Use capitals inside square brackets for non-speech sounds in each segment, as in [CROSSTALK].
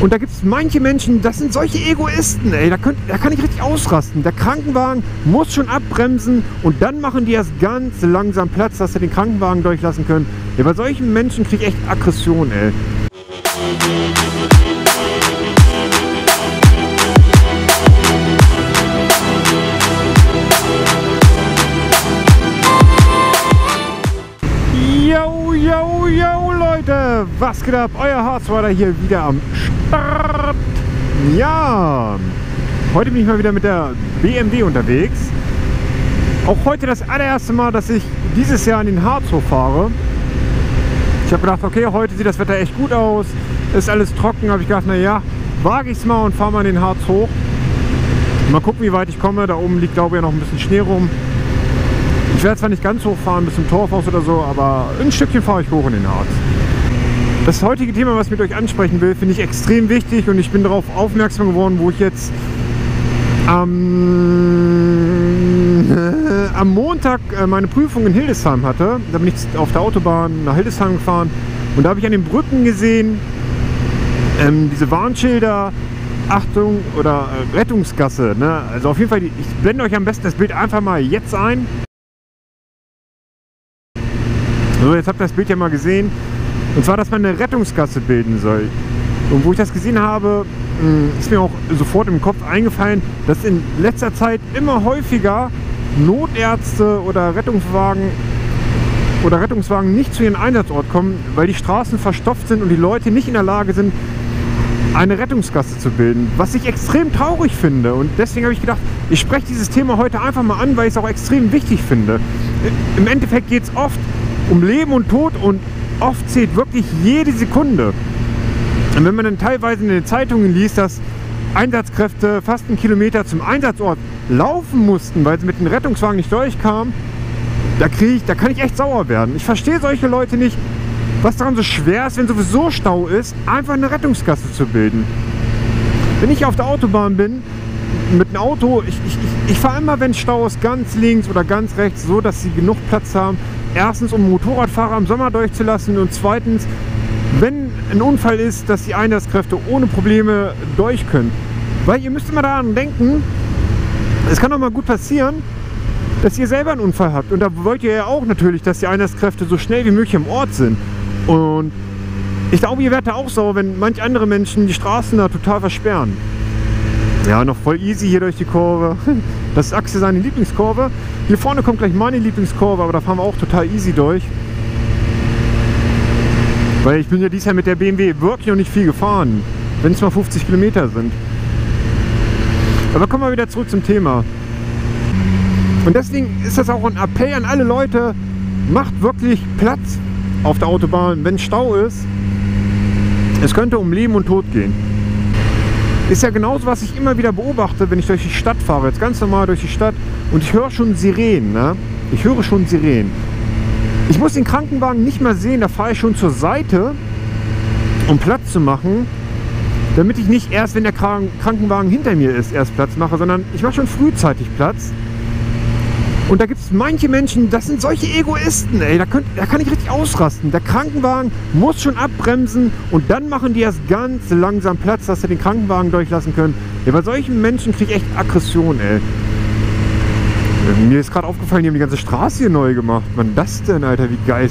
Und da gibt es manche Menschen, das sind solche Egoisten, ey. Da, könnt, da kann ich richtig ausrasten. Der Krankenwagen muss schon abbremsen und dann machen die erst ganz langsam Platz, dass sie den Krankenwagen durchlassen können. Ja, bei solchen Menschen kriege ich echt Aggression, ey. Yo, yo, yo, Leute, was geht ab? Euer Harzwader hier wieder am Start. Ja, heute bin ich mal wieder mit der BMW unterwegs. Auch heute das allererste Mal, dass ich dieses Jahr in den Harzhof fahre. Ich habe gedacht, okay, heute sieht das Wetter echt gut aus, ist alles trocken. Habe ich gedacht, naja, wage ich es mal und fahre mal in den Harz hoch. Mal gucken, wie weit ich komme. Da oben liegt, glaube ich, noch ein bisschen Schnee rum. Ich werde zwar nicht ganz hoch fahren bis zum Torfhaus oder so, aber ein Stückchen fahre ich hoch in den Harz. Das heutige Thema, was ich mit euch ansprechen will, finde ich extrem wichtig und ich bin darauf aufmerksam geworden, wo ich jetzt am, äh, [LAUGHS] am Montag äh, meine Prüfung in Hildesheim hatte. Da bin ich auf der Autobahn nach Hildesheim gefahren und da habe ich an den Brücken gesehen, ähm, diese Warnschilder, Achtung oder äh, Rettungsgasse. Ne? Also auf jeden Fall, ich blende euch am besten das Bild einfach mal jetzt ein. So, jetzt habt ihr das Bild ja mal gesehen. Und zwar, dass man eine Rettungsgasse bilden soll. Und wo ich das gesehen habe, hm, ist mir auch sofort im Kopf eingefallen, dass in letzter Zeit immer häufiger Notärzte oder Rettungswagen oder Rettungswagen nicht zu ihrem Einsatzort kommen, weil die Straßen verstopft sind und die Leute nicht in der Lage sind, eine Rettungsgasse zu bilden, was ich extrem traurig finde. Und deswegen habe ich gedacht, ich spreche dieses Thema heute einfach mal an, weil ich es auch extrem wichtig finde. Im Endeffekt geht es oft um Leben und Tod und oft zählt wirklich jede Sekunde. Und wenn man dann teilweise in den Zeitungen liest, dass Einsatzkräfte fast einen Kilometer zum Einsatzort laufen mussten, weil sie mit dem Rettungswagen nicht durchkamen, da, ich, da kann ich echt sauer werden. Ich verstehe solche Leute nicht, was daran so schwer ist, wenn sowieso Stau ist, einfach eine Rettungsgasse zu bilden. Wenn ich auf der Autobahn bin, mit einem Auto, ich, ich, ich, ich fahre immer, wenn Stau ist, ganz links oder ganz rechts, so dass sie genug Platz haben, erstens um Motorradfahrer im Sommer durchzulassen und zweitens, wenn ein Unfall ist, dass die Einsatzkräfte ohne Probleme durch können. Weil ihr müsst immer daran denken, es kann doch mal gut passieren, dass ihr selber einen Unfall habt. Und da wollt ihr ja auch natürlich, dass die Einsatzkräfte so schnell wie möglich im Ort sind. Und ich glaube, ihr werdet da auch sauer, wenn manch andere Menschen die Straßen da total versperren. Ja, noch voll easy hier durch die Kurve. [LAUGHS] Das ist Axel seine Lieblingskurve. Hier vorne kommt gleich meine Lieblingskurve, aber da fahren wir auch total easy durch. Weil ich bin ja dieses Jahr mit der BMW wirklich noch nicht viel gefahren. Wenn es mal 50 Kilometer sind. Aber kommen wir wieder zurück zum Thema. Und deswegen ist das auch ein Appell an alle Leute, macht wirklich Platz auf der Autobahn, wenn Stau ist. Es könnte um Leben und Tod gehen. Ist ja genauso, was ich immer wieder beobachte, wenn ich durch die Stadt fahre. Jetzt ganz normal durch die Stadt und ich höre schon Sirenen. Ne? Ich höre schon Sirenen. Ich muss den Krankenwagen nicht mehr sehen, da fahre ich schon zur Seite, um Platz zu machen, damit ich nicht erst, wenn der Krankenwagen hinter mir ist, erst Platz mache, sondern ich mache schon frühzeitig Platz. Und da gibt es manche Menschen, das sind solche Egoisten, ey. Da, könnt, da kann ich richtig ausrasten. Der Krankenwagen muss schon abbremsen und dann machen die erst ganz langsam Platz, dass sie den Krankenwagen durchlassen können. Ja, bei solchen Menschen kriege ich echt Aggression, ey. Mir ist gerade aufgefallen, die haben die ganze Straße hier neu gemacht. Wann das denn, Alter? Wie geil.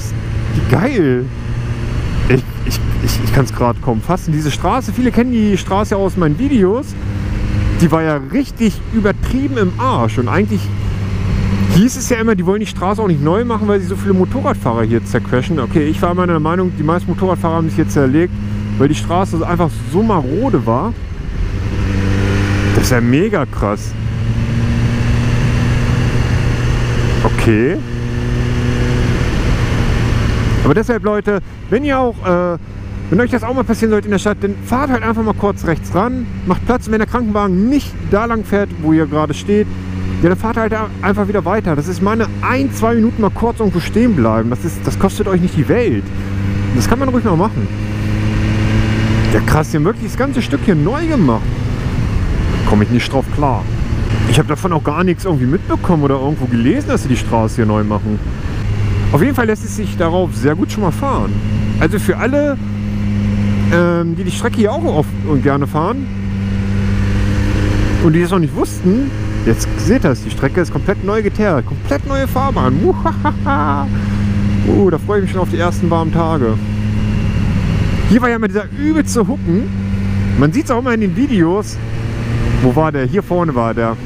Wie geil. Ich, ich, ich, ich kann es gerade kaum fassen. Diese Straße, viele kennen die Straße aus meinen Videos. Die war ja richtig übertrieben im Arsch. Und eigentlich hieß es ja immer, die wollen die Straße auch nicht neu machen, weil sie so viele Motorradfahrer hier zerquetschen. Okay, ich war meiner Meinung, die meisten Motorradfahrer haben sich jetzt zerlegt, weil die Straße einfach so marode war. Das ist ja mega krass. Okay. Aber deshalb, Leute, wenn ihr auch, äh, wenn euch das auch mal passieren sollte in der Stadt, dann fahrt halt einfach mal kurz rechts ran, macht Platz und wenn der Krankenwagen nicht da lang fährt, wo ihr gerade steht, ja, dann fahrt halt einfach wieder weiter. Das ist meine ein, zwei Minuten mal kurz irgendwo stehen bleiben. Das, ist, das kostet euch nicht die Welt. Das kann man ruhig mal machen. Ja krass, haben wirklich das ganze Stück hier neu gemacht. Komme ich nicht drauf klar. Ich habe davon auch gar nichts irgendwie mitbekommen oder irgendwo gelesen, dass sie die Straße hier neu machen. Auf jeden Fall lässt es sich darauf sehr gut schon mal fahren. Also für alle, ähm, die die Strecke hier auch oft und gerne fahren und die das noch nicht wussten, jetzt seht ihr es, die Strecke ist komplett neu geteert, komplett neue Fahrbahn. Uh, da freue ich mich schon auf die ersten warmen Tage. Hier war ja immer dieser übelste Hucken. Man sieht es auch immer in den Videos. Wo war der? Hier vorne war der.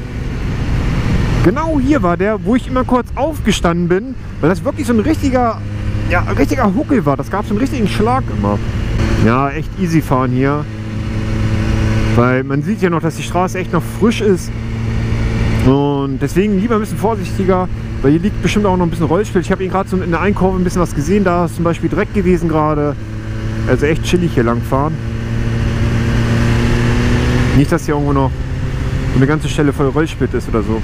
Genau hier war der, wo ich immer kurz aufgestanden bin, weil das wirklich so ein richtiger, ja, richtiger Huckel war. Das gab so einen richtigen Schlag immer. Ja, echt easy fahren hier. Weil man sieht ja noch, dass die Straße echt noch frisch ist. Und deswegen lieber ein bisschen vorsichtiger, weil hier liegt bestimmt auch noch ein bisschen Rollspiel. Ich habe ihn gerade so in der Einkurve ein bisschen was gesehen. Da ist zum Beispiel Dreck gewesen gerade. Also echt chillig hier lang fahren. Nicht, dass hier irgendwo noch eine ganze Stelle voll Rollspit ist oder so.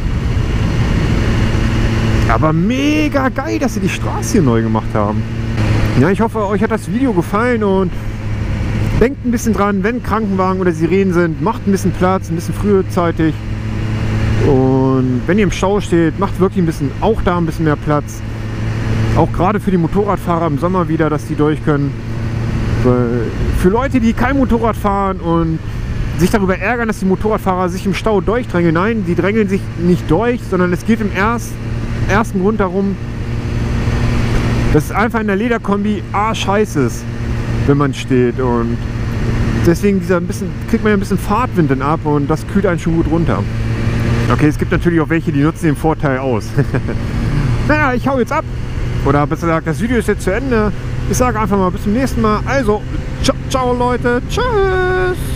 Aber mega geil, dass sie die Straße hier neu gemacht haben. Ja, ich hoffe, euch hat das Video gefallen und denkt ein bisschen dran, wenn Krankenwagen oder Sirenen sind, macht ein bisschen Platz, ein bisschen frühzeitig. Und wenn ihr im Stau steht, macht wirklich ein bisschen, auch da ein bisschen mehr Platz. Auch gerade für die Motorradfahrer im Sommer wieder, dass die durch können. Für Leute, die kein Motorrad fahren und sich darüber ärgern, dass die Motorradfahrer sich im Stau durchdrängeln. Nein, die drängeln sich nicht durch, sondern es geht im erst, ersten Grund darum, dass es einfach in der Lederkombi A scheiße ist, wenn man steht. Und deswegen dieser ein bisschen, kriegt man ja ein bisschen Fahrtwind dann ab und das kühlt einen schon gut runter. Okay, es gibt natürlich auch welche, die nutzen den Vorteil aus. [LAUGHS] naja, ich hau jetzt ab. Oder besser gesagt, das Video ist jetzt zu Ende. Ich sage einfach mal bis zum nächsten Mal. Also, ciao, ciao Leute. Tschüss.